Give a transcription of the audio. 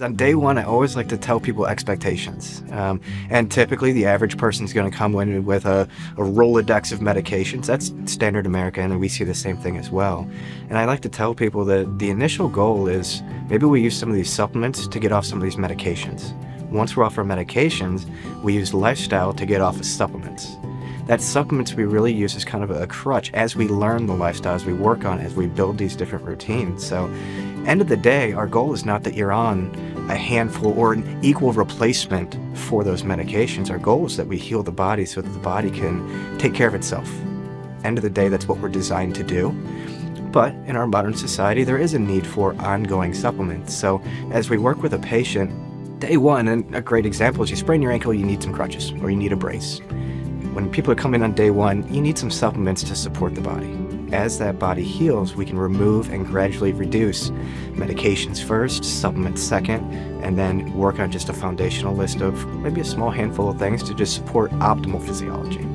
On day one, I always like to tell people expectations. Um, and typically, the average person is going to come in with a, a, Rolodex of medications. That's standard American, and we see the same thing as well. And I like to tell people that the initial goal is maybe we use some of these supplements to get off some of these medications. Once we're off our medications, we use lifestyle to get off of supplements. That supplements we really use as kind of a crutch as we learn the lifestyle, as we work on, as we build these different routines. So, end of the day, our goal is not that you're on a handful or an equal replacement for those medications. Our goal is that we heal the body so that the body can take care of itself. End of the day, that's what we're designed to do. But in our modern society, there is a need for ongoing supplements. So as we work with a patient, day one, and a great example is you sprain your ankle, you need some crutches or you need a brace. When people are coming on day one, you need some supplements to support the body as that body heals, we can remove and gradually reduce medications first, supplements second, and then work on just a foundational list of maybe a small handful of things to just support optimal physiology.